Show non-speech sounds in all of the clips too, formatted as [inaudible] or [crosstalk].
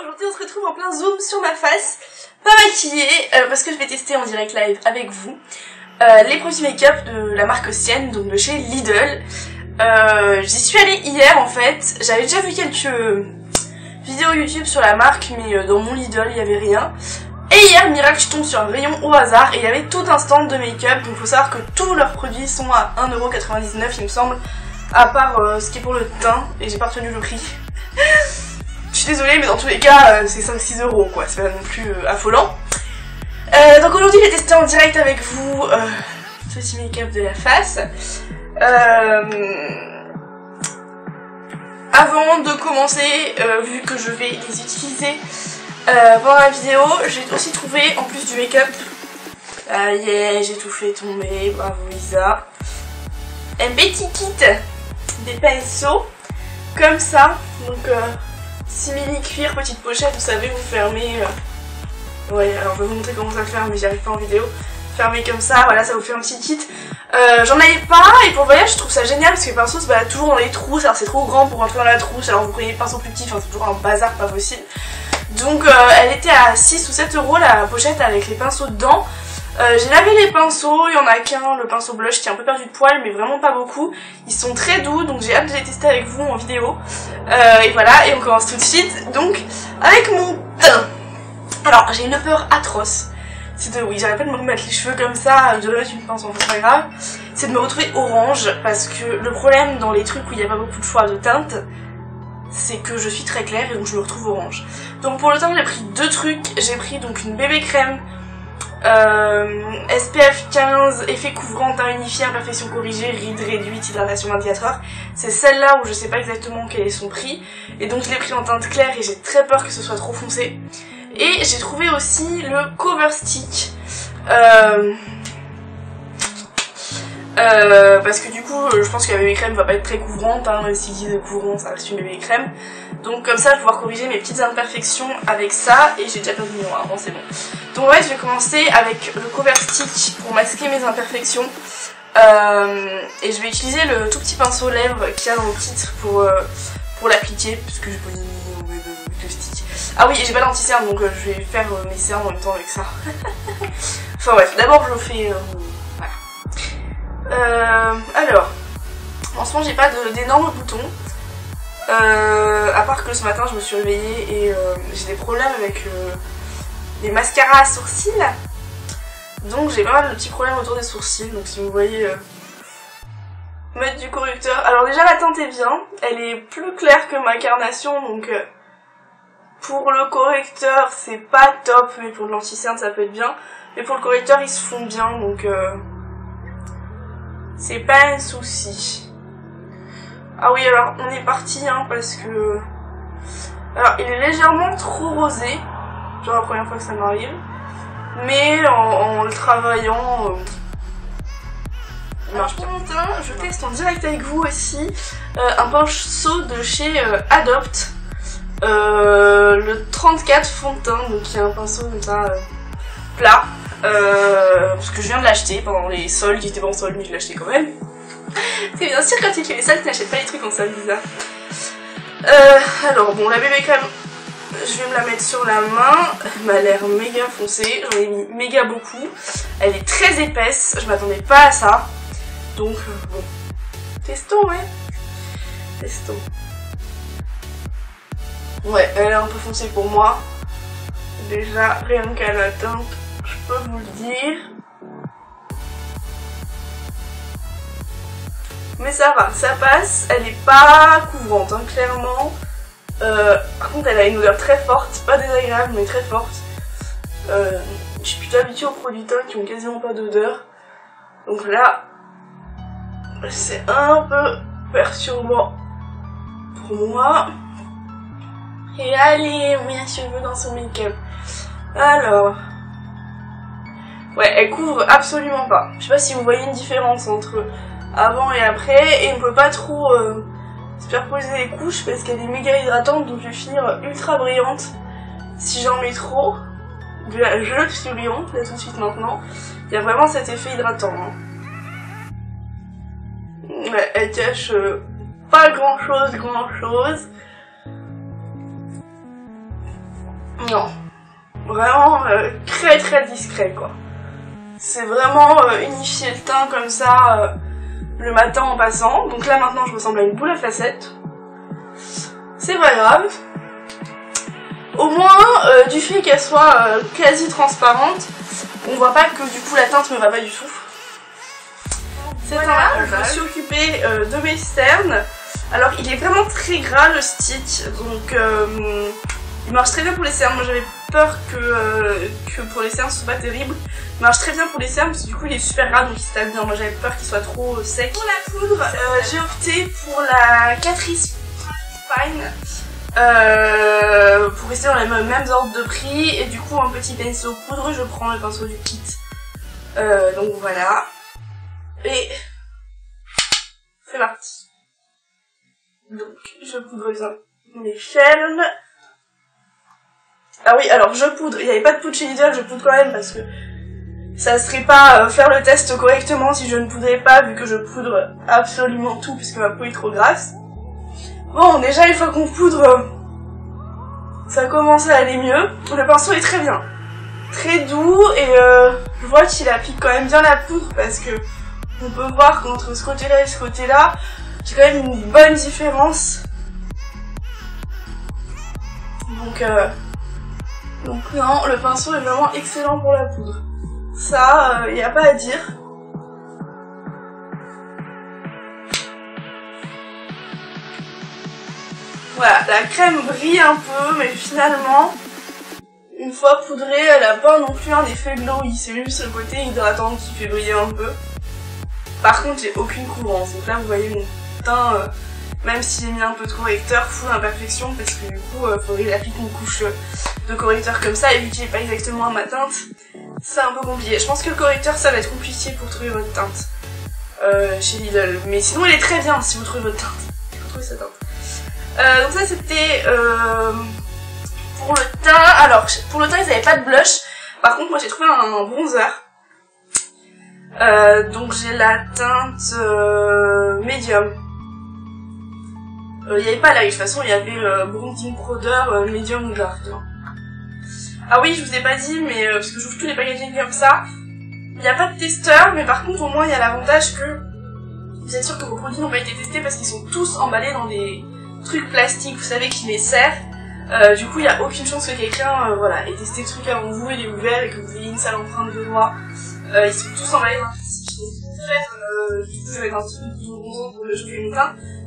aujourd'hui on se retrouve en plein zoom sur ma face, pas maquillée, euh, parce que je vais tester en direct live avec vous euh, les produits make-up de la marque Sienne, donc de chez Lidl. Euh, J'y suis allée hier en fait, j'avais déjà vu quelques vidéos YouTube sur la marque, mais euh, dans mon Lidl il y avait rien. Et hier, miracle, je tombe sur un rayon au hasard et il y avait tout un stand de make-up, donc faut savoir que tous leurs produits sont à 1,99€ il me semble, à part euh, ce qui est pour le teint, et j'ai pas retenu le prix. Suis désolée, mais dans tous les cas, euh, c'est 5-6 euros, quoi. C'est pas non plus euh, affolant. Euh, donc aujourd'hui, je vais tester en direct avec vous euh, ce petit make-up de la face. Avant de commencer, vu que je vais les utiliser pendant la vidéo, j'ai aussi trouvé, en plus du make-up, ah yeah, j'ai tout fait tomber, bravo Isa, un petit kit des pinceaux, comme ça, donc simili cuir, petite pochette, vous savez, vous fermez, euh, ouais, alors je vais vous montrer comment ça ferme, mais j'y arrive pas en vidéo, fermez comme ça, voilà, ça vous fait un petit kit, euh, j'en avais pas, et pour le voyage, je trouve ça génial, parce que les pinceaux, c'est bah, toujours dans les trousses, alors c'est trop grand pour rentrer dans la trousse, alors vous prenez les pinceaux plus petits, enfin c'est toujours un bazar pas possible, donc euh, elle était à 6 ou 7 euros la pochette avec les pinceaux dedans. Euh, j'ai lavé les pinceaux, il y en a qu'un, le pinceau blush qui est un peu perdu de poil mais vraiment pas beaucoup. Ils sont très doux donc j'ai hâte de les tester avec vous en vidéo. Euh, et voilà, et on commence tout de suite. Donc avec mon teint. Alors j'ai une peur atroce. C'est de, oui, j'arrête pas de me remettre les cheveux comme ça, de remettre une pince c'est pas grave. C'est de me retrouver orange parce que le problème dans les trucs où il n'y a pas beaucoup de choix de teintes, c'est que je suis très claire et donc je me retrouve orange. Donc pour le teint j'ai pris deux trucs, j'ai pris donc une bébé crème euh, SPF 15, effet couvrant, teint unifié, imperfection corrigée, rides réduite, hydratation 24 heures. C'est celle-là où je sais pas exactement quel est son prix. Et donc je l'ai pris en teinte claire et j'ai très peur que ce soit trop foncé. Et j'ai trouvé aussi le Cover Stick. Euh, euh, parce que du coup, je pense que la bébé crème va pas être très couvrante, hein, même s'ils disent couvrant, ça reste une crème. Donc comme ça, je vais pouvoir corriger mes petites imperfections avec ça, et j'ai déjà perdu mon avant, c'est bon. Donc ouais, je vais commencer avec le cover stick pour masquer mes imperfections. Euh, et je vais utiliser le tout petit pinceau lèvres qu'il y a dans le titre pour, euh, pour l'appliquer, puisque pas mis de, de stick. Ah oui, et j'ai pas d'anti-cerne, donc euh, je vais faire euh, mes cernes en même temps avec ça. [laughs] enfin bref, d'abord je fais... euh, euh, alors, en ce moment j'ai pas d'énormes boutons. Euh, à part que ce matin je me suis réveillée et euh, j'ai des problèmes avec euh, les mascaras à sourcils. Donc j'ai pas mal de petits problèmes autour des sourcils. Donc si vous voyez euh, mettre du correcteur. Alors déjà la teinte est bien. Elle est plus claire que ma carnation. Donc euh, pour le correcteur c'est pas top. Mais pour l'anti-cerne ça peut être bien. Mais pour le correcteur ils se font bien. Donc... c'est pas un souci. Ah oui, alors on est parti, hein, parce que... Alors, il est légèrement trop rosé. Genre la première fois que ça m'arrive. Mais en, en le travaillant... euh. Pour mon teint, je teste en direct avec vous aussi euh, un pinceau de chez euh, Adopt. Euh, le 34 fond de teint, donc il y a un pinceau comme ça, euh, plat. Euh, parce que je viens de l'acheter pendant les soldes, il était pas en solde mais je l'ai acheté quand même. C'est bien sûr quand tu fais les tu n'achètes pas les trucs en solde. Euh, alors bon, la bébé crème, je vais me la mettre sur la main. Elle m'a l'air méga foncée, j'en ai mis méga beaucoup. Elle est très épaisse, je m'attendais pas à ça. Donc euh, bon, testons, ouais. Testons. Ouais, elle est un peu foncée pour moi. Déjà, rien qu'à la teinte, je peux vous le dire. Mais ça va, ça passe, elle est pas couvrante, hein, clairement. Euh, par contre, elle a une odeur très forte, pas désagréable, mais très forte. Euh, je suis plutôt habituée aux produits teint qui ont quasiment pas d'odeur. Donc là, c'est un peu perturbant pour moi. Et allez, on met un cheveu dans son make-up. Alors. Ouais, elle couvre absolument pas. Je sais pas si vous voyez une différence entre avant et après. Et on peut pas trop euh, superposer les couches parce qu'elle est méga hydratante. Donc je vais finir ultra brillante si j'en mets trop. De la je suis brillante là tout de suite maintenant. Il y a vraiment cet effet hydratant. hein. Elle cache euh, pas grand chose, grand chose. Non. Vraiment euh, très très discret quoi. C'est vraiment euh, unifier le teint comme ça le matin en passant. Donc là maintenant je ressemble à une boule à facettes. C'est pas grave. Au moins, du fait qu'elle soit quasi transparente, on voit pas que du coup la teinte me va pas du tout. C'est voilà, je me suis occupée de mes cernes. Alors il est vraiment très gras le stick, donc il marche très bien pour les cernes. Moi j'avais peur que, euh, que pour les cernes ce soit pas terrible. Il marche très bien pour les cernes parce que du coup il est super gras donc il s'étale bien. Moi j'avais peur qu'il soit trop sec. Pour la poudre, euh, j'ai opté pour la Catrice Fine. Euh, pour rester dans les mêmes ordres de prix et du coup un petit pinceau poudre je prends le pinceau du kit donc voilà et c'est parti donc je poudre bien mes chaînes ah oui, alors je poudre. Il n'y avait pas de poudre chez Lidl, je poudre quand même parce que ça serait pas euh, faire le test correctement si je ne poudrais pas vu que je poudre absolument tout puisque ma peau est trop grasse. Bon, déjà une fois qu'on poudre, ça commence à aller mieux. Le pinceau est très bien. Très doux et euh, je vois qu'il applique quand même bien la poudre parce que on peut voir qu'entre ce côté-là et ce côté-là, j'ai quand même une bonne différence. Donc euh, donc non, le pinceau est vraiment excellent pour la poudre. Ça, il euh, n'y a pas à dire. Voilà, la crème brille un peu, mais finalement, une fois poudrée, elle a pas non plus un effet glowy. C'est juste le côté hydratant qui fait briller un peu. Par contre, j'ai aucune couvrance. Donc là, vous voyez mon teint... Euh, même si j'ai mis un peu de correcteur, full imperfection, parce que du coup, il euh, faudrait appliquer une couche de correcteur comme ça, et vu qu'il n'est pas exactement à ma teinte, c'est un peu compliqué. Je pense que le correcteur, ça va être compliqué pour trouver votre teinte euh, chez Lidl. Mais sinon, elle est très bien si vous trouvez votre teinte. Il faut trouver sa teinte. Euh, donc ça, c'était euh, pour le teint. Alors, pour le teint, ils n'avaient pas de blush. Par contre, moi, j'ai trouvé un, bronzer. Euh, donc j'ai la teinte euh, médium il euh, n'y avait pas la de toute façon, il y avait euh, Powder euh, Medium Dark. Ah oui, je vous ai pas dit, mais euh, parce que j'ouvre tous les packaging comme ça, il n'y a pas de testeur, mais par contre au moins il y a l'avantage que vous êtes sûr que vos produits n'ont pas été testés parce qu'ils sont tous emballés dans des trucs plastiques, vous savez, qui les serrent. Euh, du coup, il n'y a aucune chance que quelqu'un voilà, ait testé le truc avant vous, il est ouvert et que vous ayez une sale empreinte de doigts. ils sont tous emballés dans un plastique. du coup, je vais mettre un petit peu de pour le chauffer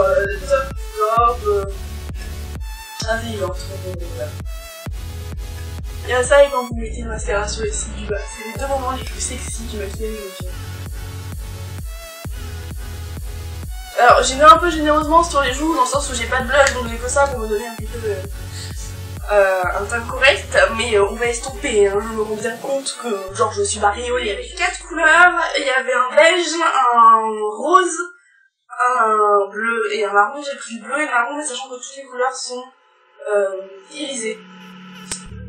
euh, top top euh, bienveillant Il y a ça et quand vous mettez le mascara sur les cils du bas. C'est les deux moments les plus sexy du maquillage. Alors j'ai mis un peu généreusement sur les joues dans le sens où j'ai pas de blush donc j'ai que ça pour me donner un petit peu de, euh, un teint correct mais euh, on va estomper hein. je me rends bien compte que genre je suis il y avait quatre couleurs il y avait un beige un rose un bleu et un marron. J'ai pris le bleu et marron, mais sachant que toutes les couleurs sont euh, irisées.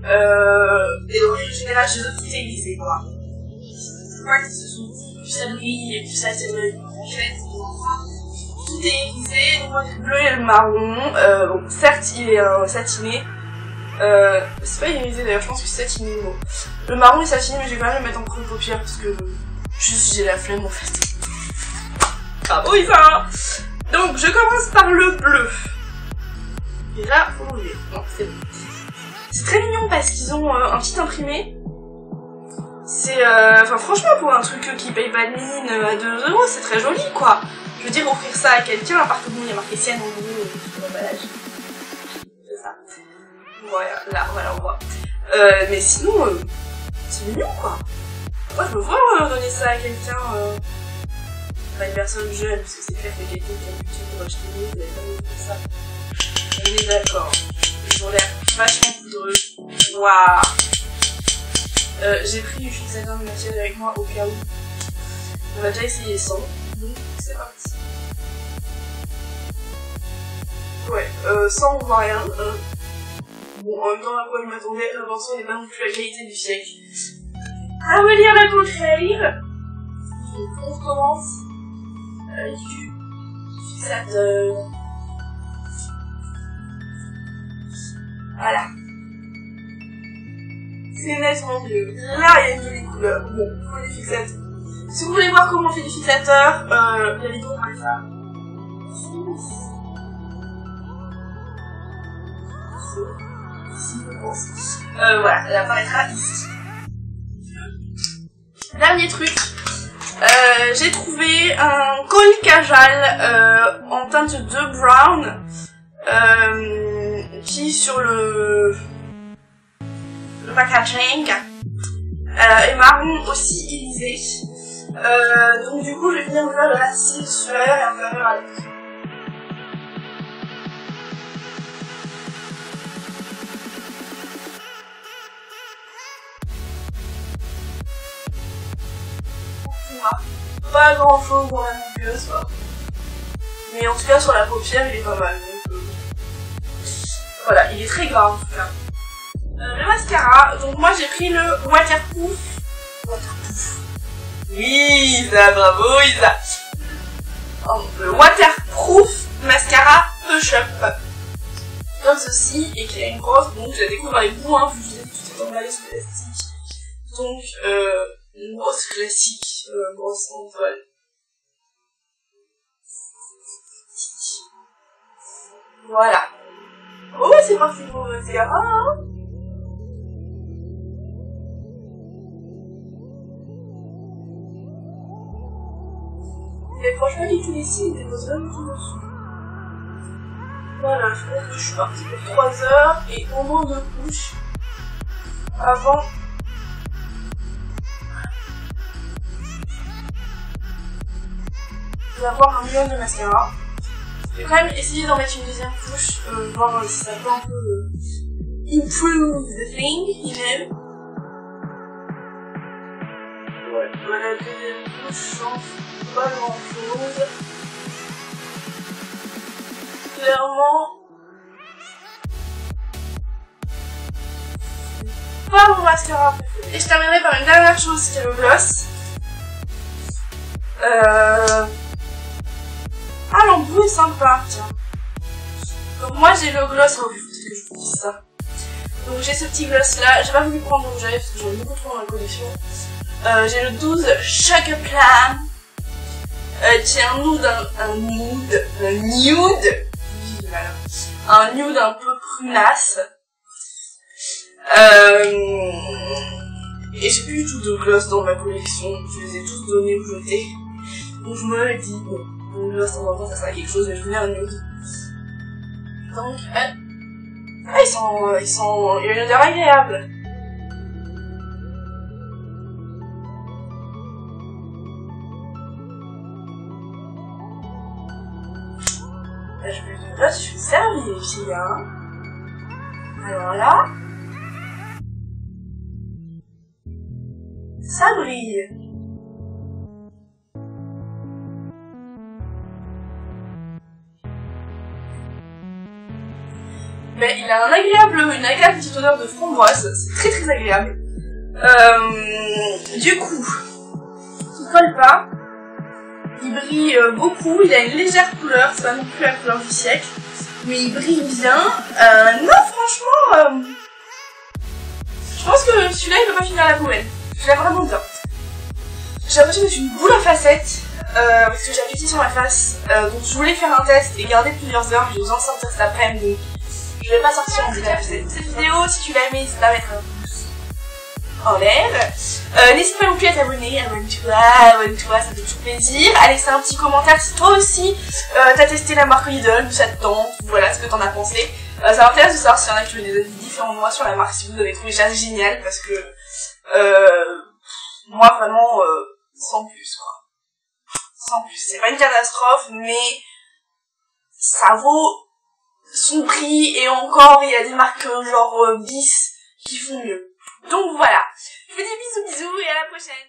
Euh, et donc, en général, j'ai d'autres qui irisées, quoi. Je vois qu'ils sont plus brille, et plus fait. Tout est irisé, donc le bleu et le marron. Euh, bon, certes, il est un satiné. Euh, c'est pas irisé d'ailleurs, je pense que c'est satiné le. Le marron est satiné, mais je vais quand même le mettre en de paupière parce que juste j'ai la flemme en fait. Ah oui ça Donc je commence par le bleu. Déjà, faut l'enlever. Non, c'est bon. C'est très mignon parce qu'ils ont euh, un petit imprimé. C'est, euh, enfin franchement pour un truc qui paye pas de mine euh, à 2 euros, c'est très joli quoi. Je veux dire offrir ça à quelqu'un, à part que bon il y a marqué sienne en bleu sur l'emballage. C'est ça. Voilà, là voilà on voit. Mais sinon, c'est mignon quoi. Moi je me vois donner ça à quelqu'un pas une personne jeune, parce que c'est clair que quelqu'un qui a l'habitude pour acheter des vous n'avez pas ça. On est d'accord. Ils ont l'air vachement Waouh euh, J'ai pris du fixateur de matière avec moi au cas où. On va déjà essayer sans. Donc c'est parti. Ouais, euh, sans on voit rien. Euh, bon, en même temps, à quoi je m'attendais, l'invention n'est pas non plus la qualité du siècle. Me lire la contraire Donc on commence avec du fixateur. Voilà. C'est nettement mieux. Là, il y a une jolie couleur. Bon, pour les fixateurs. Si vous voulez voir comment on fait du fixateur, euh, la vidéo ça. Euh, voilà, elle apparaîtra ici. Dernier truc, euh, j'ai trouvé un col cajal euh, en teinte de brown euh, qui sur le, packaging est marron aussi irisé. Donc du coup je vais venir faire le racine supérieur et inférieur à l'écran. Pas grand chose dans la muqueuse, quoi. Mais en tout cas, sur la paupière, il est pas mal. Donc, euh, Voilà, il est très gras en tout cas. Euh, le mascara, donc moi j'ai pris le Waterproof. Waterproof. Oui, Isa, bravo Isa. Oh, le Waterproof Mascara Push Up. Comme ceci, et qui a une brosse, donc je la découvre avec vous, hein, vu que tout est emballé plastique. Donc, euh, une brosse classique, euh, brosse en toile. Voilà. Oh, c'est parti pour mascara, hein Mais franchement, il était ici, il dépose vraiment tout dessus. Voilà, je pense que je suis partie pour 3 heures et au moins deux couches avant d'avoir un million de mascara. Je vais quand même essayer d'en mettre une deuxième couche, euh, voir si ça peut un peu euh, improve the thing, you know. Ouais, voilà, deuxième couche, change pas grand chose. Clairement, pas mon mascara. Et je terminerai par une dernière chose qui est le gloss. Euh... Ah, l'embout est sympa, tiens. Donc moi j'ai le gloss, oh, que je vous dis ça. Donc j'ai ce petit gloss là, j'ai pas voulu prendre rouge parce que j'en ai beaucoup trop dans la collection. Euh, j'ai le 12 Sugar Plan. Euh, est un nude, un, nude, un nude un peu prunasse. Euh, et j'ai plus du tout de gloss dans ma collection, je les ai tous donnés ou jetés. Donc je me dis, bon, mon gloss en temps ça sera quelque chose, mais je voulais un nude. Donc, euh, ah, ils sont, ils sont, il y a une odeur agréable. Là, je vais gloss, je servir les filles, hein. Alors là, ça brille. Mais il a un agréable, une agréable petite odeur de framboise, c'est très très agréable. Euh, du coup, il colle pas, il brille euh, beaucoup, il a une légère couleur, c'est pas non plus la couleur du siècle, mais il brille bien. Euh, non, franchement, je pense que celui-là il peut pas finir la poubelle. Je l'aime vraiment bien. J'ai l'impression d'être une boule à facettes, parce que j'ai appuyé sur ma face, donc je voulais faire un test et garder plusieurs heures, j'ai besoin de sortir cet après-midi, je vais pas sortir en détail cette, vidéo. Si tu l'as aimé, n'hésite pas à mettre un pouce en l'air. Euh, n'hésite pas non plus à t'abonner, abonne-toi, abonne-toi, ça fait toujours plaisir. À laisser un petit commentaire si toi aussi euh, t'as testé la marque Lidl, ça te tente, voilà ce que t'en as pensé. Euh, ça m'intéresse de savoir s'il y en a qui ont des avis différents de moi sur la marque, si vous avez trouvé ça génial, parce que moi vraiment, sans plus quoi. Sans plus. C'est pas une catastrophe, mais ça vaut son prix et encore il y a des marques genre euh, bis qui font mieux. Donc voilà, je vous dis bisous bisous et à la prochaine